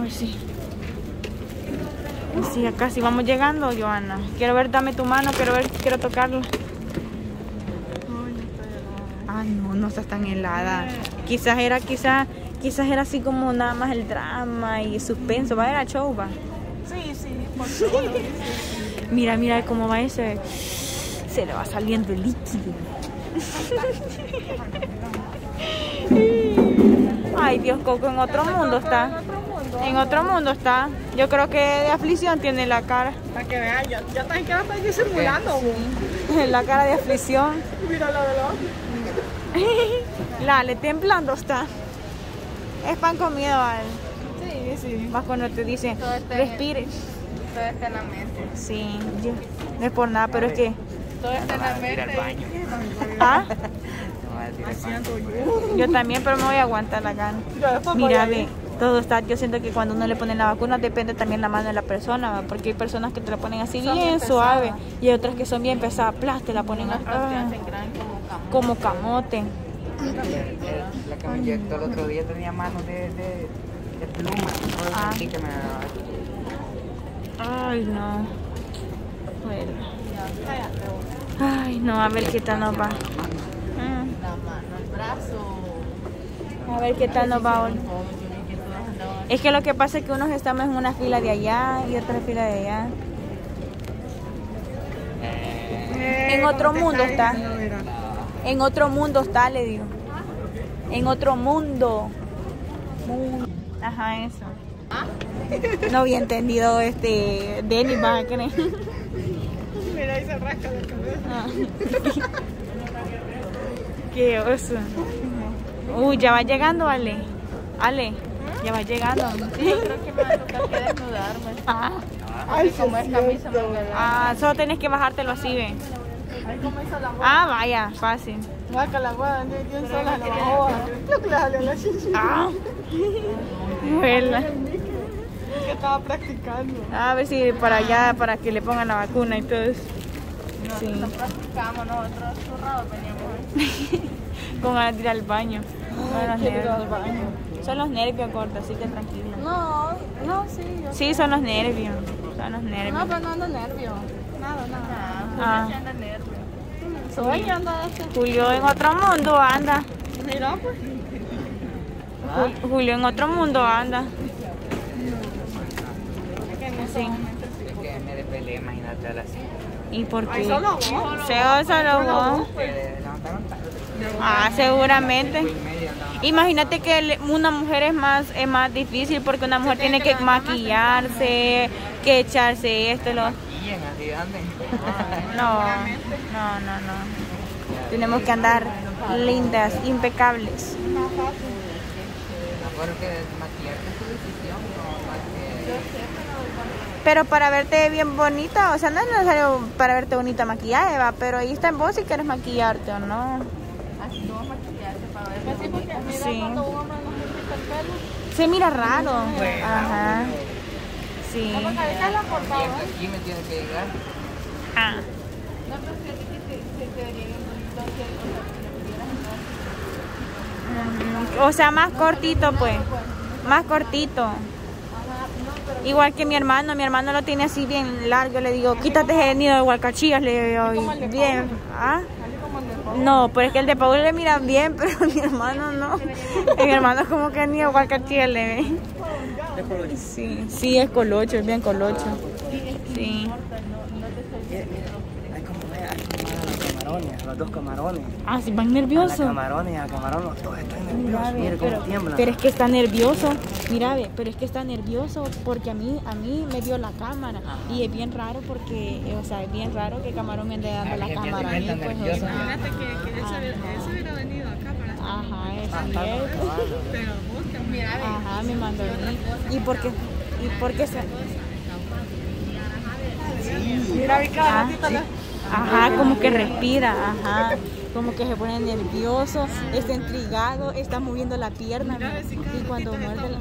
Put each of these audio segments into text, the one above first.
Ay, sí. Sí, acá sí vamos llegando, Joana. Quiero ver, dame tu mano, quiero ver, quiero tocarla. Ay, no, no está tan helada. Quizás era, quizás, quizás era así como nada más el drama y suspenso. Va a ver a show, va. Sí, sí, por favor. Mira, mira cómo va ese. Se le va saliendo el líquido. Ay, Dios, Coco, en otro mundo está. En otro mundo está. Yo creo que de aflicción tiene la cara. Para que vean, ya, ya están que está disimulando. bo. La cara de aflicción. Mira la de La, le temblando está. Es pan con miedo al. Sí, sí. Más cuando te dicen, Todo el- respire. Todo está en la mente. Sí, yo- no es por nada, pero es que. Todo está en la mente. ¿Ah? Haciendo yo. Yo también, pero me voy a aguantar la gana. Mira, ve. Todo está. Yo siento que cuando uno le pone la vacuna depende también la mano de la persona, ¿va? porque hay personas que te la ponen así Son bien suave y hay otras que son bien pesadas, plas, te la ponen ah, gran como como camo. camote. La que me inyectó el otro día tenía manos de, de, de pluma. Ah. que me Ay, no. Bueno. Ay, no, a ver qué tal nos va. La mano, el brazo. A ver qué tal nos va hoy. Todo, yo vi que todas andaban. Es que lo que pasa es que unos estamos en una fila de allá y otra fila de allá. En otro mundo está. En otro mundo está, le digo. En otro mundo. Mun- Ajá, eso. No había entendido este Denis, va a creer. Mira, ahí se rasca la cabeza. Ah. Qué oso. Uy, ya va llegando, Ale. Ale, ya va llegando. Yo creo que me va a tocar que desnudarme. Ah, Ay, como es camisa ah, solo tenés que bajártelo así, ve. Ah, vaya, fácil. La guada, bien sola la bajó. La chichi. Ah. Vuela. Que estaba practicando. A ver si para allá, para que le pongan la vacuna y todo eso. Sí. Lo practicamos nosotros, zurrados veníamos. Con ganas de ir al baño. Son los nervios. Son los nervios, corta, así que tranquila. No, no, sí. Yo... Sí, son los nervios. Son los No, nervios. pero no ando nervio. Nada, nada. Ah. Ah, anda nervio. Anda de este. Julio en otro mundo anda. Mira, pues. Ju- Julio en otro mundo anda. Sí. Es que me despelé, imagínate a las 5. ¿Y por qué? Ay, solo vos. Se solo vos. tarde. Ah, seguramente. Imagínate que una mujer es más es más difícil porque una mujer tiene que maquillarse, que echarse esto, lo... Maquillen, así anden. No, no, no, no. Tenemos que andar lindas, impecables. Acuerdo que maquillarte es tu decisión, no más que... Pero para verte bien bonita, o sea, no es necesario para verte bonita maquillaje, va, pero ahí está en vos si quieres maquillarte o no. Así no maquillarte porque mira Sí. cuando no se pinta el pelo. Se mira raro. Ajá. Sí. Porque la portada. Aquí me tiene que llegar. Ah. No, pero que te, bonito o sea. O más cortito, pues. Más cortito. Igual que mi hermano, mi hermano lo tiene así bien largo. Le digo, quítate ese nido de hualcachillas, le digo, el bien. ¿Ah? así como el de Pau. No, pero es que el de Paul le mira bien, pero mi hermano no. Mi hermano es como que nido de hualcachillas le ve. Sí, sí, es colocho, es bien colocho. Sí. Hay como, hay como a los camarones, los dos camarones. Ah, sí, van A los nerviosos. camarones, a camarón, los dos están Mira, nerviosos. ve, cómo pero, tiemblan. pero es que está nervioso. Mira, ve, pero es que está nervioso porque a mí, a mí me dio la cámara. Y es bien raro porque, o sea, es bien raro que Camarón me ande dando la Ay, cámara a mí, pues. Imagínate que, que ese, ese hubiera venido acá para Ajá, es cierto. Pero busca, mira, ve. Ajá, me mandó a mí. ¿Y por qué? ¿Y por qué se...? Mira, vi cada Ah, ratito la- Ajá, como que respira, ajá. Como que se pone nervioso, está intrigado, está moviendo la pierna. Y cuando muerde está la...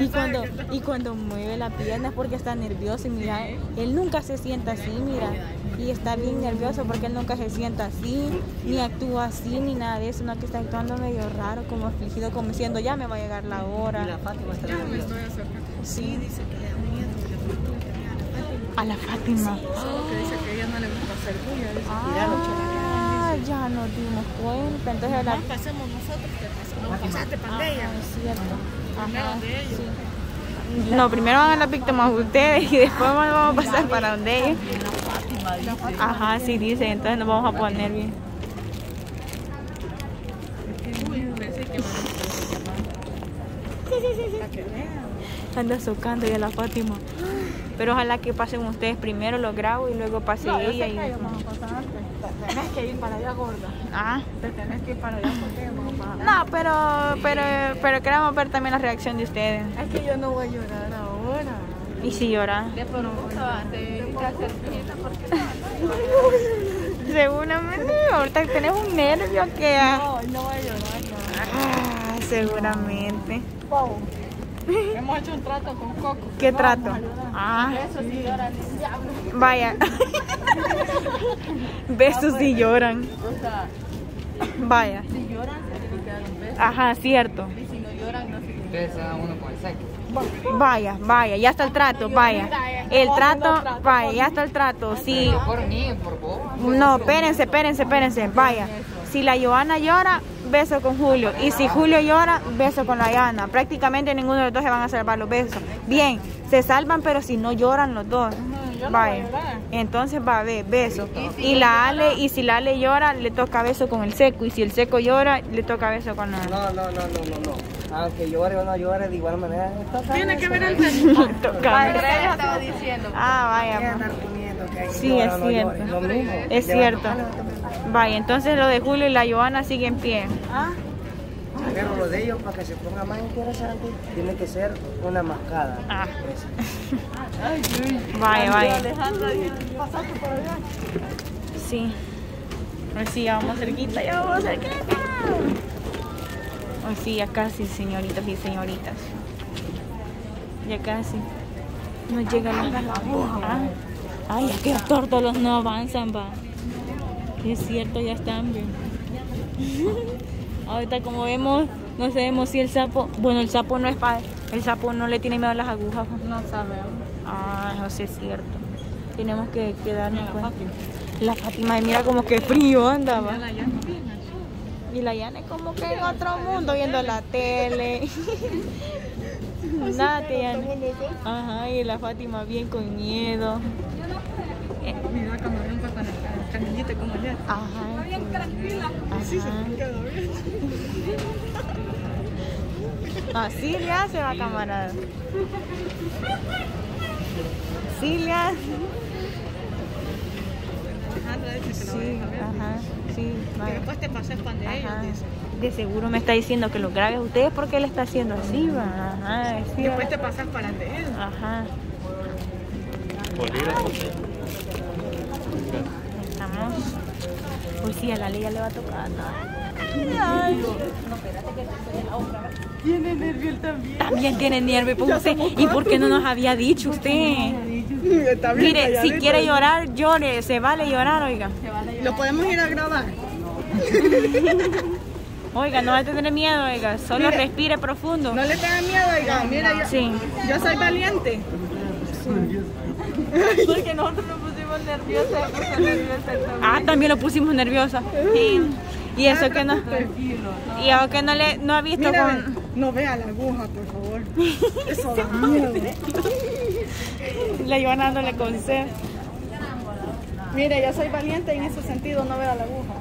Y cuando, y cuando mueve la pierna es porque está nervioso y mira, él nunca se sienta así, mira. Y está bien nervioso porque él nunca se sienta así, ni actúa así, ni nada de eso, no que está actuando medio raro, como afligido, como diciendo ya me va a llegar la hora. Ya me estoy acercando. Sí, dice que. A la Fátima. Dice que ella no le gusta hacer bulla. Dice, míralo, Ah, ya nos dimos cuenta. Entonces la... No pasemos nosotros, que pasemos. Pasaste pandemia. Ah, es cierto. Primero Ajá, de ellos. sí. No, primero van a las víctimas ustedes y después vamos a pasar para donde ellos. Ajá, sí dice, entonces nos vamos a poner bien. Anda socando ya la Fátima. Pero ojalá que pasen ustedes primero, lo grabo y luego pase ella. Y... tenés que ir para allá, gorda. Ah, Te tenés que ir para allá porque vamos no, pero, pero, pero queremos ver también la reacción de ustedes. Es que yo no voy a llorar ahora. Y si lloran. De pronto, antes de hacer fiesta, porque Seguramente, ahorita tenemos un nervio que... no, no voy a llorar. Ah, seguramente. No. Hemos hecho un trato con Coco. ¿Qué trato? Ah, Eso sí lloran el diablo. vaya. Besos si lloran. O sea, Vaya. si lloran se tienen que dar un beso. Ajá, cierto. Y si no lloran no se tienen que Ustedes se dan uno con el sexo. Vaya, vaya, ya está el trato, vaya. El trato, vaya, ya está el trato. Sí. No por mí, por vos. No, espérense, espérense, espérense. Vaya. Si la Joana llora, beso con Julio. Y si Julio llora, beso con la Diana. Prácticamente ninguno de los dos se van a salvar los besos. Bien, se salvan, pero si no lloran los dos. no Vaya. Entonces va a haber beso. Y la Ale, y si la Ale llora, le toca beso con el seco. Y si el seco llora, le toca beso con la. No, no, no, no, no, no. Aunque llore o no llore, de igual manera. Tiene que ver el. Andrea estaba diciendo. Ah, vaya. Sí, es cierto. mismo. Es cierto. Vaya, entonces lo de Julio y la Joana sigue en pie. Pero lo de ellos, para que se ponga más interesante, tiene que ser una mascada. Ah. Pues, Vaya, vaya. Alejandra dice, pasaste por allá. Sí. Hoy sí, ya vamos cerquita, ya vamos cerquita. Hoy sí, ya casi, señoritas y señoritas. Ya casi. Nos llega la... Ah. Ay, es que los tórtolos no avanzan, va. Es cierto, ya están bien. Ahorita como vemos, no sabemos si el sapo... Bueno, el sapo no es para... El sapo no le tiene miedo a las agujas. No sabemos. Ah, eso sí es cierto. Tenemos que, que darnos cuenta. La Fátima, mira como que frío anda, va. La ya no viene. Y la Yana es como que en otro mundo viendo la tele. Nada, te Yana. Ajá, y la Fátima bien con miedo. Eh, Mira cuando ven con el canillito como ya. Ajá. Bien tranquila. Sí, se me quedó bien. Así le hace la camarada. Sí le hace. Alejandra dice que lo voy a Sí, dejar ver. ajá, sí. Que vaya. después te pases pan de ellos, dice. De seguro me está diciendo que lo grabe a ustedes porque él está haciendo así, va. Ajá. Después te pasas para de él. Ajá. Estamos. Pues sí, a la ley ya le va a tocar. Ay. Tiene nervio también. También tiene nervio, pues usted. ¿Y por qué no nos había dicho usted? Está bien Mire, si quiere llorar, llore. Se vale llorar, oiga. Lo podemos ir a grabar. Oiga, no va a tener miedo, oiga. Solo Mire. respire profundo. No le tengan miedo, oiga. Mira, yo, Sí. yo soy valiente. Porque nosotros nos pusimos nerviosas. Ah, también lo pusimos nerviosa. Sí. Y eso que no. Y eso que no le no ha visto Mira, con. no vea la aguja, por favor. Eso da miedo. La iban dándole con sed. Mire, yo soy valiente en ese sentido, no vea la aguja,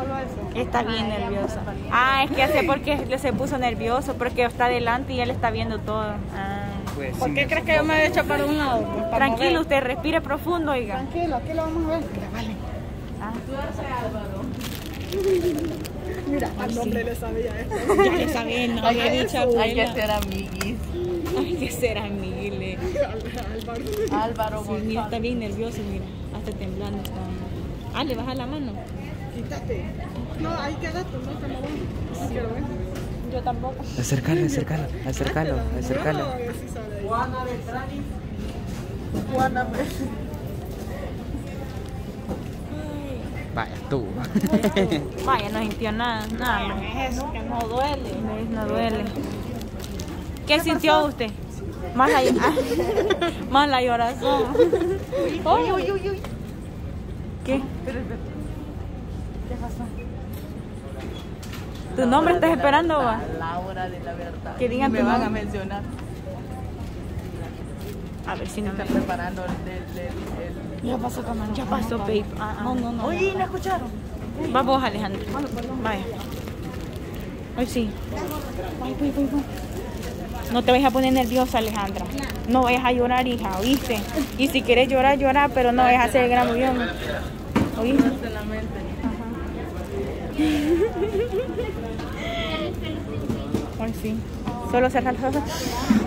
solo eso. Está bien nerviosa. Ah, es que hace porque se puso nervioso, porque está adelante y él está viendo todo. Ah. Pues, ¿Por qué crees que yo me he hecho para un lado? Pues, para Tranquilo, mover. usted respire profundo, oiga. Tranquilo, aquí lo vamos a ver. Mira, vale. Ah. Mira, al hombre le sabía esto. Ya le sabía, no había dicho abuela. ser amiguis. Hay que ser amiguile. Álvaro. Álvaro Sí, mira, está bien nervioso, mira. Hasta temblando está. Ah, le baja la mano. Quítate. No, ahí quédate, no te muevas. No quiero ver. Yo tampoco. Acércalo, acércalo, acércalo, acércalo. Vaya tú. Vaya, no sintió nada, nada. Es eso, que no duele. No, no duele. ¿Qué sintió usted? Más la, más la llorazón. Uy, uy, uy, uy. ¿Qué? ¿Qué pasó? ¿Tu nombre estás esperando, va? Laura de la verdad. Que digan Me van a mencionar. A ver si no me... Está preparando el, el, el, el- Ya pasó, camarón. Ya pasó, babe. Ah, ah. No, no, no. Oye, ¿no escucharon? Vamos, Alejandro. Vaya. Hoy sí. No te vayas a poner nerviosa, Alejandra. No vayas a llorar, hija, ¿oíste? Y si quieres llorar, llorar, pero no vayas a hacer el gran bullón. ¿Oíste? Hoy sí. Solo cerrar los ojos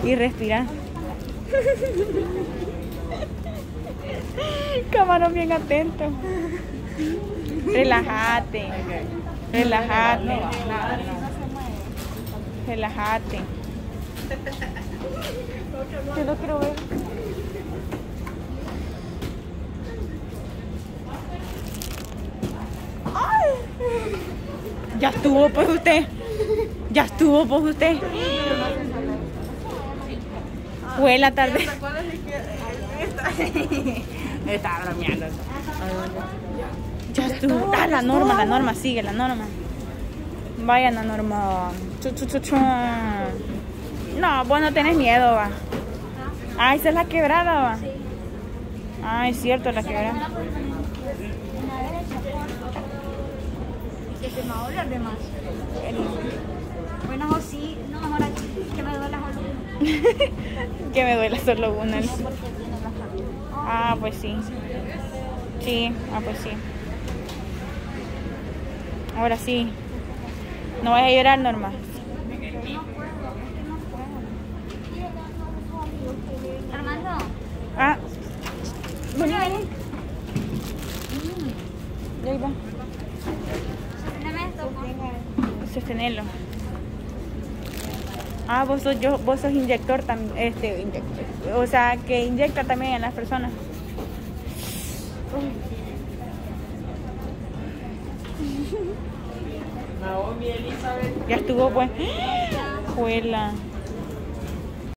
y respirar. Camarón bien atento. Relájate. Relájate. Relájate. Yo no quiero ver. Ya estuvo pues usted. Ya estuvo pues usted. Fue la tarde. Estaba bromeando. Ya estuvo. Ah, la norma, la norma, sigue la norma. Vaya la norma. No, vos no tenés miedo, va. Ah, esa es la quebrada, va. Ah, es cierto, la quebrada. Se me va a doler de más. Bueno, o sí, no, mejor aquí, que me duele solo uno. que me duele solo una. Porque familia. Ah, pues sí. Sí, ah, pues sí. Ahora sí. No vayas a llorar, Norma. Armando, Ah. Vení, vení. Y ahí va. Sostenelo. Ah, vos sos, yo, vos sos inyector también, este, inyector. O sea, que inyecta también en las personas. Naomi Elizabeth. Ya estuvo, pues. Juela.